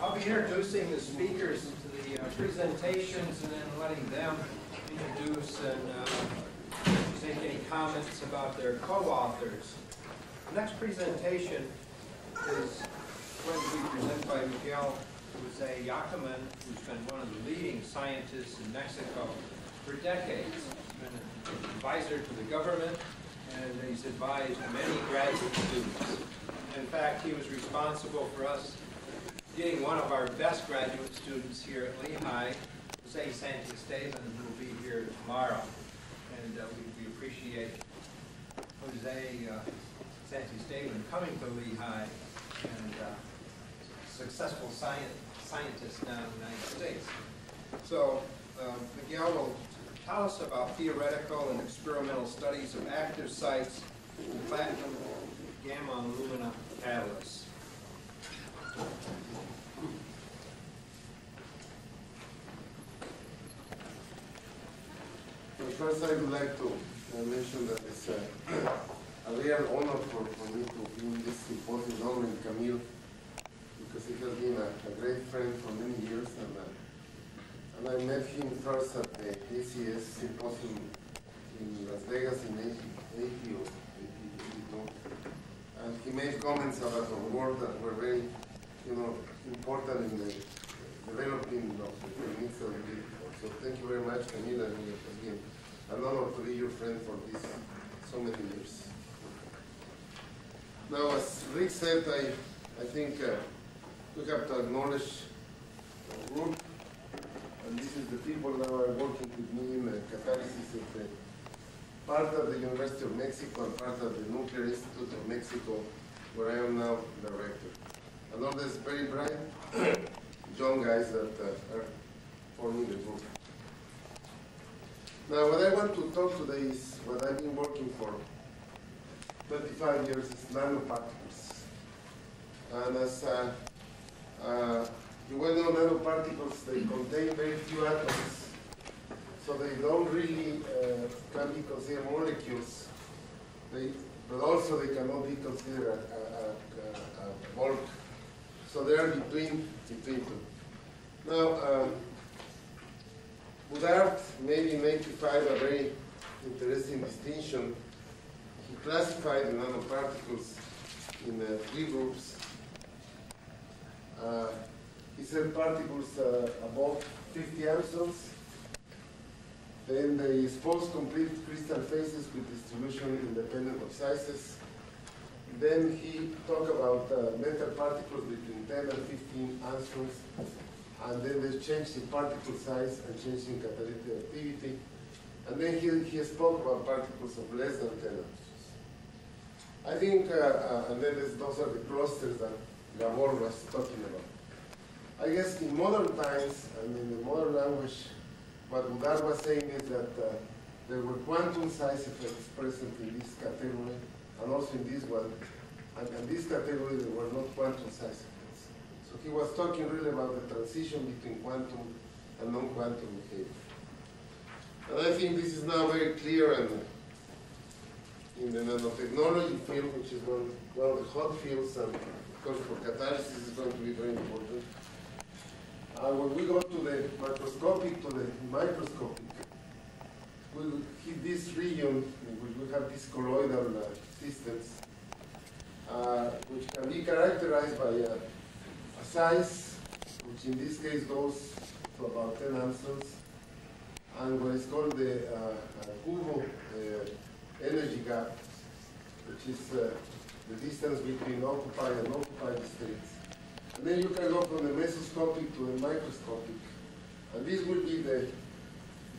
I'll be introducing the speakers to the uh, presentations and then letting them introduce and uh, make any comments about their co-authors. The next presentation is going to be presented by Miguel Jose Yacaman, who's been one of the leading scientists in Mexico for decades. He's been an advisor to the government, and he's advised many graduate students. In fact, he was responsible for us getting one of our best graduate students here at Lehigh, Jose Santisteban, who will be here tomorrow. And uh, we, we appreciate Jose uh, Santisteban coming to Lehigh and uh, successful science, scientist now in the United States. So uh, Miguel will tell us about theoretical and experimental studies of active sites in platinum gamma alumina catalysts. First, I would like to mention that it's uh, a real honor for, for me to be in this symposium honoring Kamil because he has been a, a great friend for many years and, uh, and I met him first at the ACS symposium in Las Vegas in 80, 80 or 82 and he made comments about our work that were very you know, important in the developing of the techniques. So thank you very much, Kamil, and it has been an honor to be your friend for this so many years. Now, as Rick said, I, I think uh, we have to acknowledge the group, and this is the people that are working with me in the catalysis of the part of the University of Mexico and part of the Nuclear Institute of Mexico, where I am now director. And all these very bright young guys that uh, are forming the group. Now, what I want to talk today is what I've been working for 25 years is nanoparticles. And as uh, uh, you well know, nanoparticles, they contain very few atoms. So they don't really uh, can be considered molecules. They, but also they cannot be considered a, a, a, a bulk. So they are between, between two. Now, um, Boudart made in 85 a very interesting distinction. He classified the nanoparticles in uh, three groups. Uh, he said particles uh, above 50 angstroms. Then they expose complete crystal phases with distribution independent of sizes. Then he talked about uh, metal particles between 10 and 15 angstroms and then they changed in particle size and changed in catalytic activity. And then he, he spoke about particles of less than 10 angstroms. I think, uh, uh, and then those are the clusters that Gabor was talking about. I guess in modern times and in the modern language, what Boudart was saying is that uh, there were quantum size effects present in this category and also in this one. And in this category, there were not quantum size effects. So he was talking really about the transition between quantum and non-quantum behavior. And I think this is now very clear and in the nanotechnology field, which is one, one of the hot fields, and of course for catalysis is going to be very important. Uh, when we go to the macroscopic to the microscopic, we hit this region in which we have these colloidal uh, systems, uh, which can be characterized by a, size, which in this case goes to about 10 angstroms, and what is called the uh, Kubo energy gap, which is uh, the distance between occupied and occupied states. And then you can go from the mesoscopic to the microscopic. And this will be the,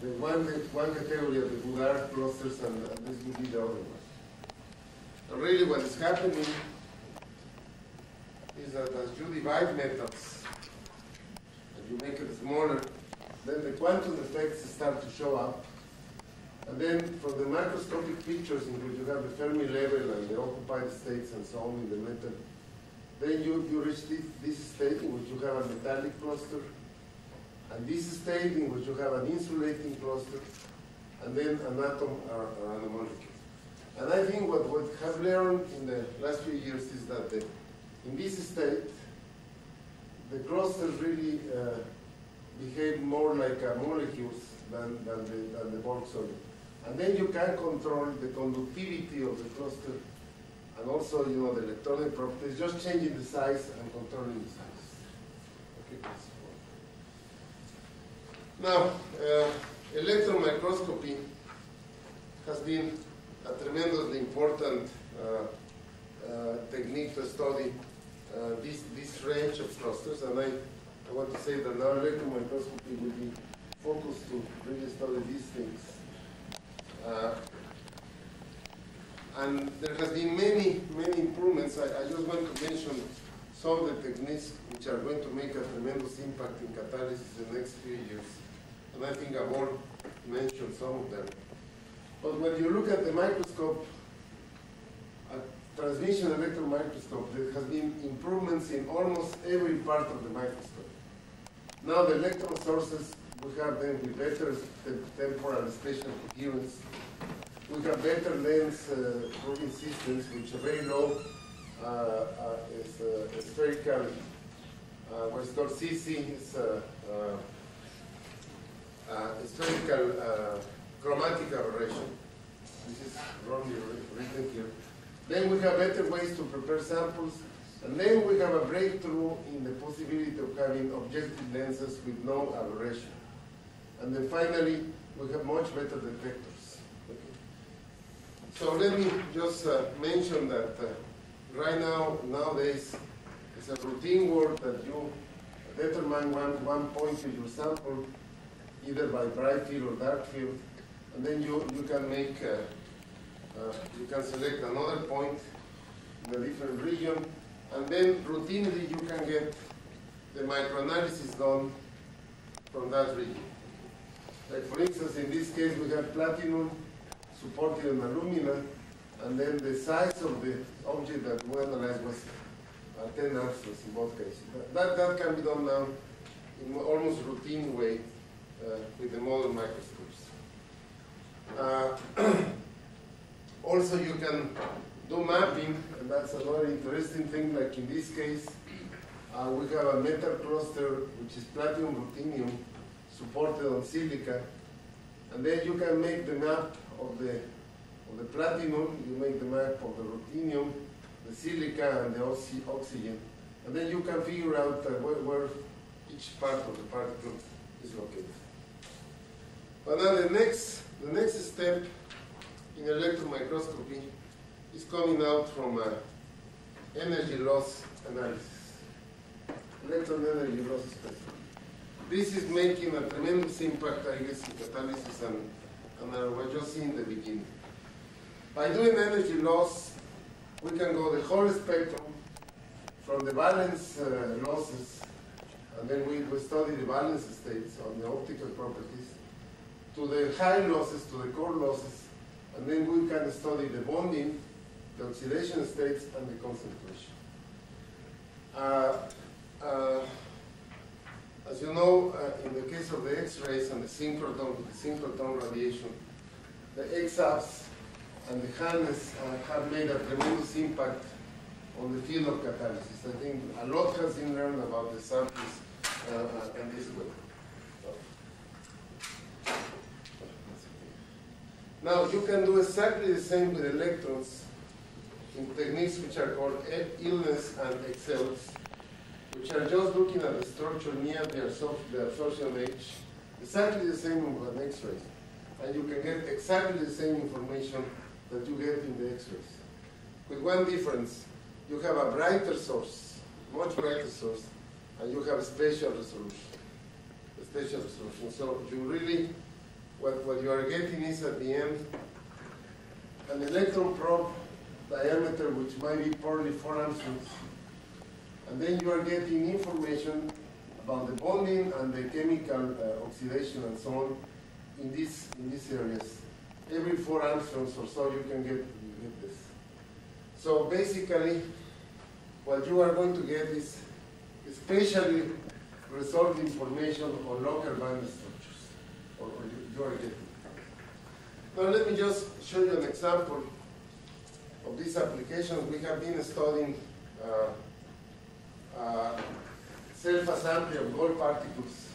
the one, one category of the Boudart clusters, and, and this will be the other one. And really what is happening is that as you divide metals, and you make it smaller, then the quantum effects start to show up. And then from the microscopic pictures in which you have the Fermi level and the occupied states and so on in the metal, then you, you reach this, this state in which you have a metallic cluster, and this state in which you have an insulating cluster, and then an atom or, or a molecule. And I think what we have learned in the last few years is that the, in this state, the clusters really uh, behave more like molecules than, than, the, than the bulk solid. And then you can control the conductivity of the cluster and also, you know, the electronic properties, just changing the size and controlling the size. Okay. Now, uh, electron microscopy has been a tremendously important uh, technique to study uh, this, this range of clusters, and I, I want to say that now electron microscopy will be focused to really study these things. Uh, and there has been many, many improvements. I, I just want to mention some of the techniques which are going to make a tremendous impact in catalysis in the next few years. And I think I've all mentioned some of them. But when you look at the microscope, a transmission electron microscope, there has been improvements in almost every part of the microscope. Now the electron sources, we have them with better temporal and spatial coherence. We have better lens uh, proving systems, which are very low, uh, uh, is uh, spherical, uh, what's called CC, is uh, spherical uh, chromatic aberration. This is wrongly written here. Then we have better ways to prepare samples, and then we have a breakthrough in the possibility of having objective lenses with no aberration. And then finally, we have much better detectors. Okay. So let me just uh, mention that uh, right now, nowadays, it's a routine work that you determine one, one point in your sample, either by bright field or dark field, and then you, you can make, uh, uh, you can select another point in a different region, and then routinely you can get the microanalysis done from that region. Like for instance, in this case, we have platinum supported on alumina, and then the size of the object that we analyzed was uh, 10 angstroms in both cases. That, that can be done now in almost routine way uh, with the modern microscopes. Uh, also, you can do mapping, and that's another interesting thing, like in this case, uh, we have a metal cluster, which is platinum ruthenium, supported on silica, and then you can make the map of the, of the platinum, you make the map of the ruthenium, the silica, and the oxy oxygen, and then you can figure out uh, where, where each part of the particle is located. But now the next, the next step in electron microscopy is coming out from uh, energy loss analysis. Electron energy loss spectrum. This is making a tremendous impact, I guess, in catalysis and, and uh, we're just seeing the beginning. By doing energy loss, we can go the whole spectrum from the valence uh, losses, and then we, we study the valence states on the optical properties, to the high losses, to the core losses, and then we can study the bonding, the oxidation states, and the concentration. Uh, uh, as you know, uh, in the case of the X-rays and the synchrotron, the synchrotron radiation, the EXAFS and the XANES uh, have made a tremendous impact on the field of catalysis. I think a lot has been learned about the samples uh, in this way. Now, you can do exactly the same with electrons in techniques which are called ELNES and EXELFS, which are just looking at the structure near the, absorption edge, exactly the same with an X-ray. And you can get exactly the same information that you get in the X-rays. With one difference, you have a brighter source, much brighter source, and you have spatial resolution. Spatial resolution. So you really what, what you are getting is at the end an electron probe diameter which might be probably four angstroms. And then you are getting information about the bonding and the chemical uh, oxidation and so on in these, in these areas. Every four angstroms or so you can get, you get this. So basically, what you are going to get is spatially resolved information on local band structures, or, or you are. Now let me just show you an example of these applications. We have been studying uh, uh, self-assembly of gold particles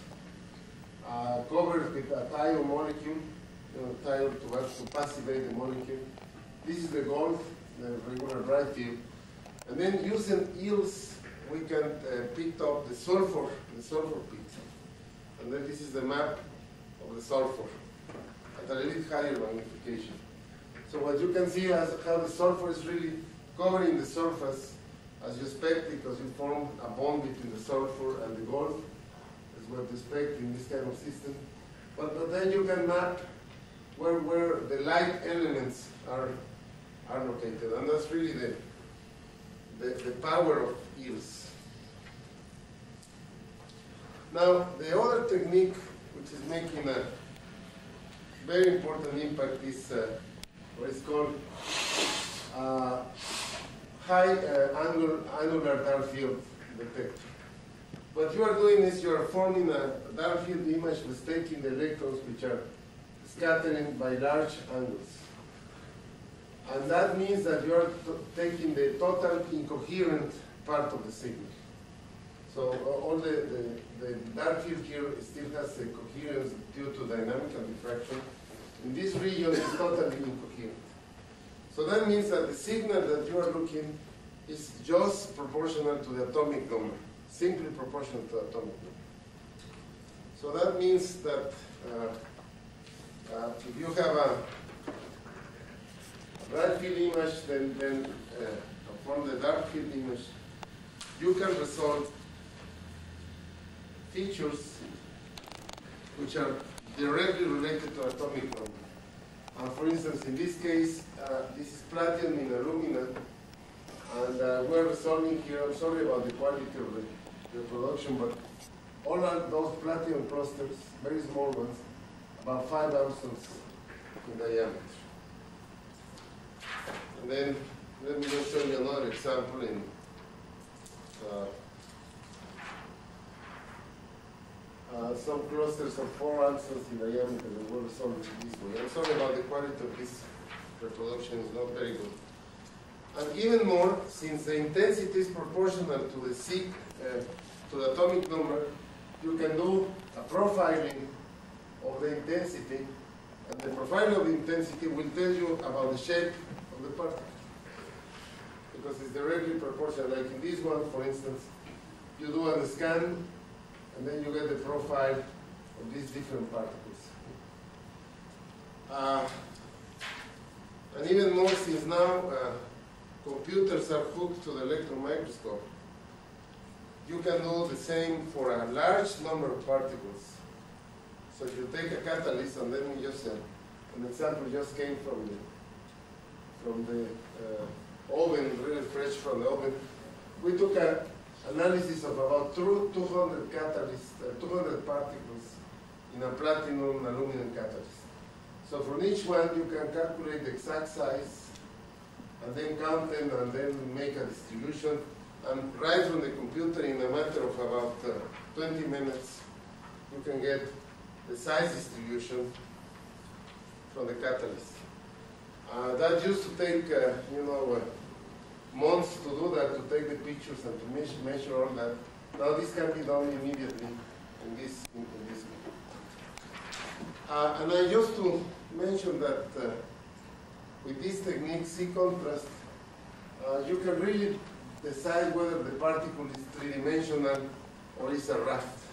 uh, covered with a thiol molecule, you know, to, to passivate the molecule. This is the gold, the regular bright field. And then using EELS, we can uh, pick up the sulfur, the sulfur pit. And then this is the map the sulfur at a little higher magnification. So what you can see is how the sulfur is really covering the surface as you expect because you form a bond between the sulfur and the gold, is what you expect in this kind of system. But, but then you can map where, where the light elements are, are located, and that's really the, the, the power of EELS. Now, the other technique which is making a very important impact is uh, what is called uh, high uh, angle, angular dark field detector. What you are doing is you are forming a dark field image with taking the electrons which are scattering by large angles. And that means that you are taking the total incoherent part of the signal. So uh, all the, the, the, dark field here still has a coherence due to dynamical diffraction. In this region, it's totally incoherent. So that means that the signal that you are looking is just proportional to the atomic number, simply proportional to the atomic number. So that means that uh, uh, if you have a bright field image, then, then uh, from the dark field image, you can resolve features which are directly related to atomic number. Uh, for instance, in this case, uh, this is platinum in alumina, and uh, we're resolving here, I'm sorry about the quality of the, the production, but all of those platinum clusters, very small ones, about five angstroms in diameter. And then let me just show you another example in uh, uh, some clusters of four angstroms in diameter that were resolved this way. I'm sorry about the quality of this reproduction, it's not very good. And even more, since the intensity is proportional to the uh, to the atomic number, you can do a profiling of the intensity, and the profile of the intensity will tell you about the shape of the particle. Because it's directly proportional. Like in this one, for instance, you do a scan, and then you get the profile of these different particles. Uh, and even more since now uh, computers are hooked to the electron microscope, you can do the same for a large number of particles. So if you take a catalyst, and then we just, uh, an example just came from the, from the uh, oven, really fresh from the oven. We took an analysis of about 200 catalysts, uh, 200 particles in a platinum aluminum catalyst. So from each one, you can calculate the exact size, and then count them, and then make a distribution. And right from the computer, in a matter of about uh, 20 minutes, you can get the size distribution from the catalyst. Uh, that used to take, uh, you know, uh, months to do that, to take the pictures and to measure, all that. Now this can be done immediately in this. In, in this. Uh, and I used to mention that uh, with this technique, Z contrast, uh, you can really decide whether the particle is three-dimensional or is a raft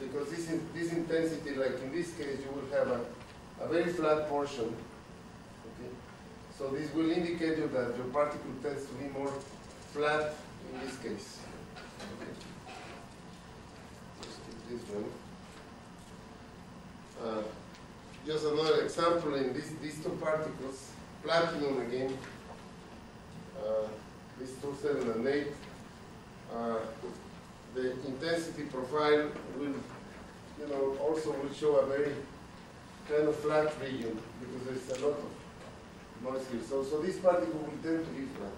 because this, in, this intensity, like in this case, you will have a, a very flat portion. So this will indicate you that your particle tends to be more flat in this case. Okay. Just keep this one. Uh, just another example in this, these two particles, platinum again, uh, these two, seven and eight. Uh, the intensity profile will, you know, also will show a very kind of flat region because there's a lot of noise here. So, so this particle will tend to be flat.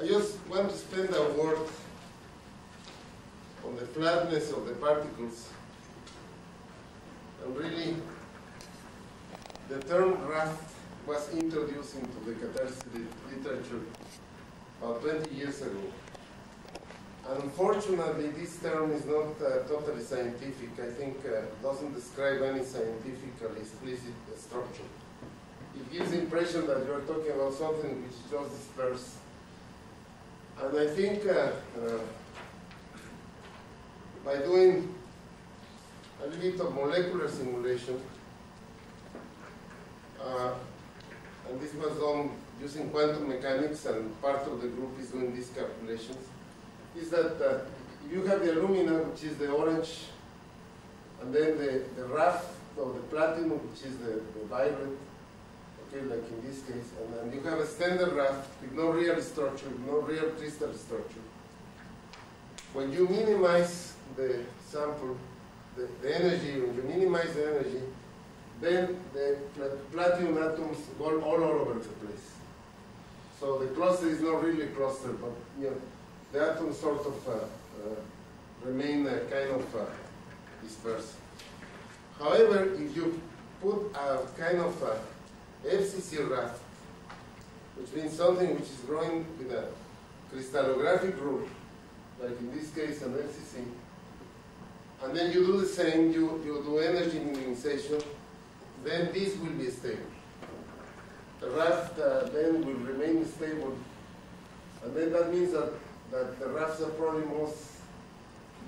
I just want to spend a word on the flatness of the particles and really the term raft was introduced into the catalysis literature about 20 years ago. Unfortunately, this term is not uh, totally scientific. I think uh, doesn't describe any scientifically explicit structure. It gives the impression that you are talking about something which is just dispersed. And I think uh, uh, by doing a little bit of molecular simulation, uh, and this was done using quantum mechanics, and part of the group is doing these calculations, is that uh, if you have the alumina, which is the orange, and then the, the raft of the platinum, which is the, the violet, okay, like in this case, and then you have a standard raft with no real structure, no real crystal structure. When you minimize the sample, the, the energy, when you minimize the energy, then the platinum atoms go all, over the place. So the cluster is not really a cluster, but you know, the atoms sort of uh, uh, remain uh, kind of uh, dispersed. However, if you put a kind of uh, FCC raft, which means something which is growing with a crystallographic rule, like in this case an FCC, and then you do the same, you, you do energy minimization, then this will be stable. The raft uh, then will remain stable, and then that means that, that the rafts are probably most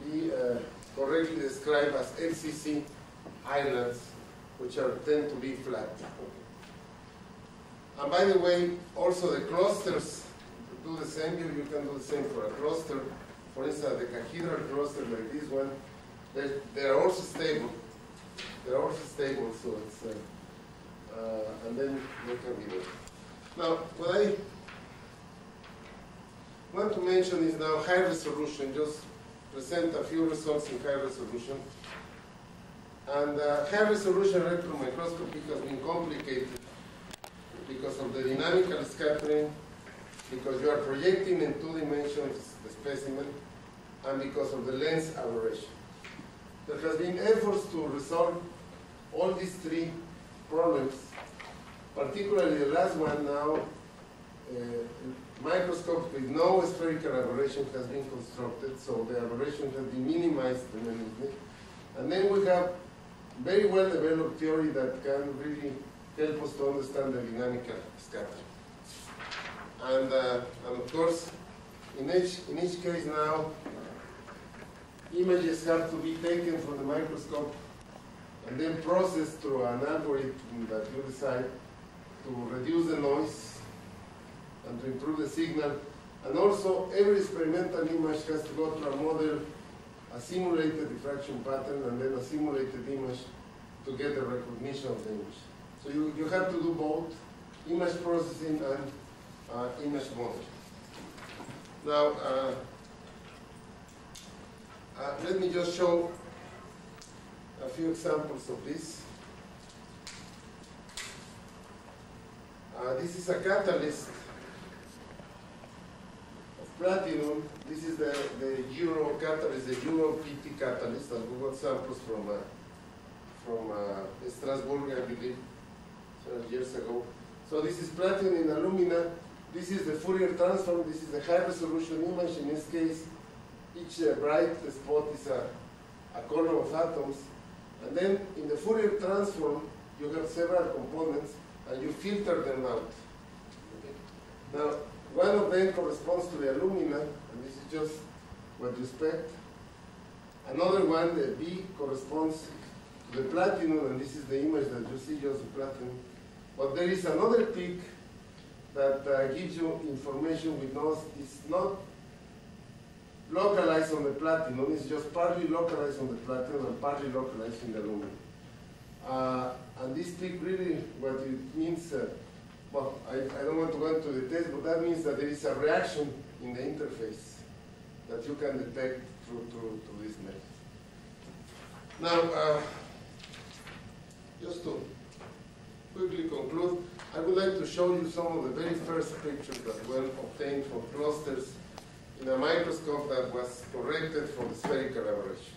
be uh, correctly described as FCC islands, which are tend to be flat. And by the way, also the clusters do the same. You, you can do the same for a cluster. For instance, decahedral cluster like this one, they, they are also stable. They are also stable, so it's, uh, uh, and then they can be there. Now, what I want to mention is now high resolution, just present a few results in high resolution. And uh, high resolution electron microscopy has been complicated because of the dynamical scattering, because you are projecting in two dimensions the specimen, and because of the lens aberration. There has been efforts to resolve all these three problems, particularly the last one now, uh, microscope with no spherical aberration has been constructed, so the aberration has been minimized tremendously. And then we have very well developed theory that can really help us to understand the dynamical scattering. And, uh, and of course, in each, in each case now, images have to be taken from the microscope and then processed through an algorithm that you decide to reduce the noise and to improve the signal. And also, every experimental image has to go through a model, a simulated diffraction pattern, and then a simulated image to get the recognition of the image. So you, you have to do both image processing and uh, image modeling. Now, uh, uh, let me just show a few examples of this. Uh, this is a catalyst of platinum. This is the, the Euro catalyst, the Euro PT catalyst, and we got samples from, uh, from uh, Strasbourg, I believe, years ago. So this is platinum in alumina. This is the Fourier transform. This is the high resolution image. In this case, each uh, bright spot is a, a column of atoms. And then in the Fourier transform, you have several components and you filter them out. Okay? Now, one of them corresponds to the alumina, and this is just what you expect. Another one, the B, corresponds to the platinum, and this is the image that you see, just the platinum. But there is another peak that uh, gives you information with no, it's not localized on the platinum, it's just partly localized on the platinum and partly localized in the aluminum. Uh, and this peak really, what it means, uh, well, I, I don't want to go into the details, but that means that there is a reaction in the interface that you can detect through, through, through this method. Now, uh, just to quickly conclude, I would like to show you some of the very first pictures that were obtained from clusters in a microscope that was corrected for the spherical aberration.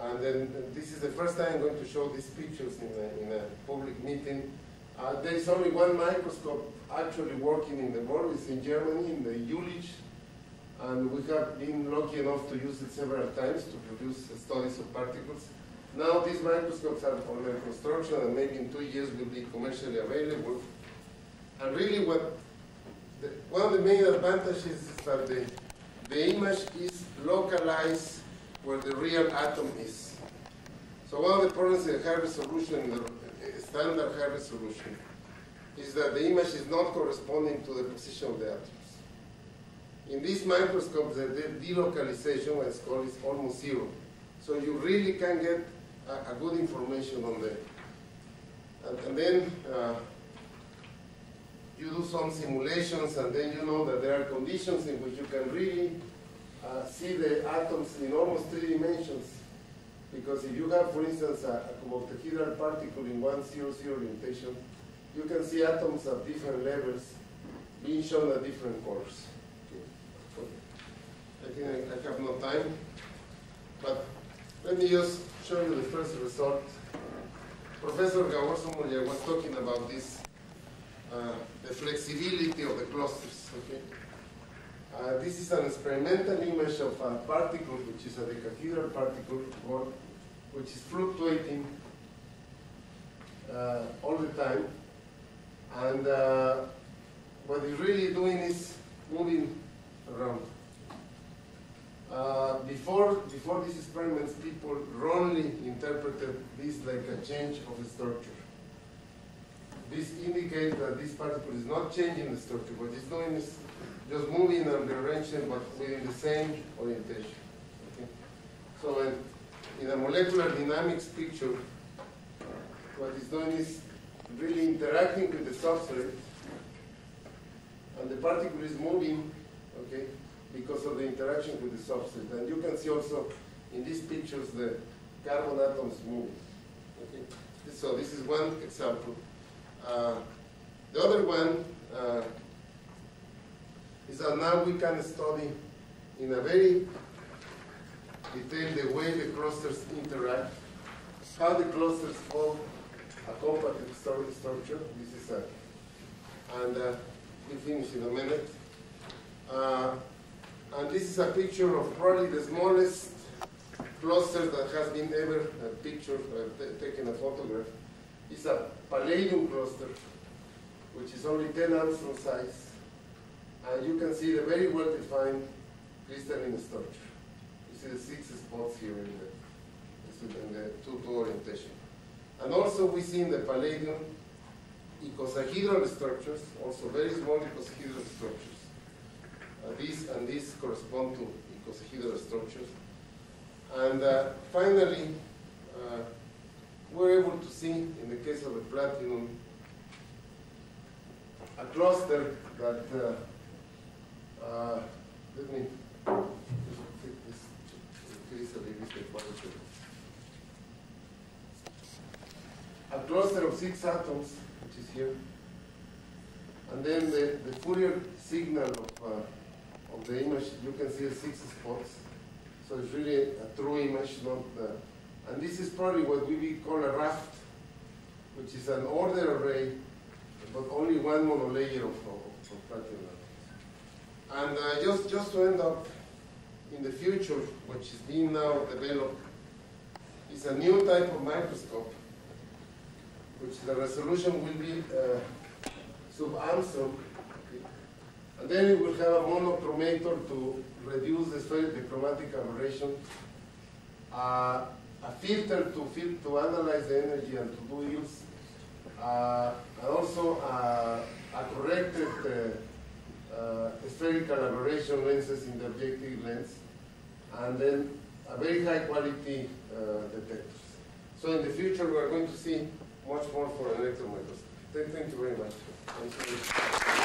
And then this is the first time I'm going to show these pictures in a, in a public meeting. Uh, there is only one microscope actually working in the world. It's in Germany, in the Jülich And we have been lucky enough to use it several times to produce studies of particles. Now these microscopes are under construction and maybe in two years will be commercially available. And really what, the, one of the main advantages is that the, the image is localized where the real atom is. So one of the problems in high resolution, the standard high resolution, is that the image is not corresponding to the position of the atoms. In these microscopes, the delocalization, as it's called, is almost zero. So you really can get a, a good information on them. And, and then uh, you do some simulations, and then you know that there are conditions in which you can really uh, see the atoms in almost three dimensions. Because if you have, for instance, a, a octahedral particle in one zero zero orientation, you can see atoms at different levels being shown at different colors. I think I, I have no time, but let me just show you the first result. Professor Gabor was talking about this, uh, the flexibility of the clusters. Okay, uh, this is an experimental image of a particle, which is a decahedral particle, or- which is fluctuating uh, all the time, and uh, what it's really doing is moving around. Uh, before, before these experiments, people wrongly interpreted this like a change of the structure. This indicates that this particle is not changing the structure. What it's doing is just moving and rearranging, but within the same orientation. Okay? So in, in a molecular dynamics picture, what it's doing is really interacting with the substrate, and the particle is moving, okay, because of the interaction with the substrate. And you can see also in these pictures the carbon atoms moving. Okay? So this is one example. Uh, the other one uh, is that now we can study in a very detailed the way the clusters interact, how the clusters form a compact stru- structure. This is a, and uh, we finish in a minute. Uh, and this is a picture of probably the smallest cluster that has been ever pictured, uh, taken a photograph. It's a palladium cluster, which is only 10 angstrom size. And you can see the very well-defined crystalline structure. You see the six spots here in the, in the two-two orientation. And also we see in the palladium icosahedral structures, also very small icosahedral structures. Uh, these and these correspond to icosahedral structures. And uh, finally, uh, we're able to see, in the case of the platinum, a cluster that, uh, uh, let me take this, increase a little bit the. A cluster of six atoms, which is here, and then the, the Fourier signal of, the image, you can see six spots. So it's really a true image, not the, and this is probably what we call a raft, which is an order array, but only one monolayer of, of, of platinum. And uh, just, just to end up, in the future, which is being now developed, is a new type of microscope, which the resolution will be uh, sub-Angstrom, and then it will have a monochromator to reduce the, sphere- the chromatic aberration, uh, a filter to fil- to analyze the energy and to do EELS, uh, and also a corrected uh, uh, spherical aberration lenses in the objective lens, and then a very high quality uh, detectors. So in the future, we are going to see much more for electron microscopy. Thank you very much.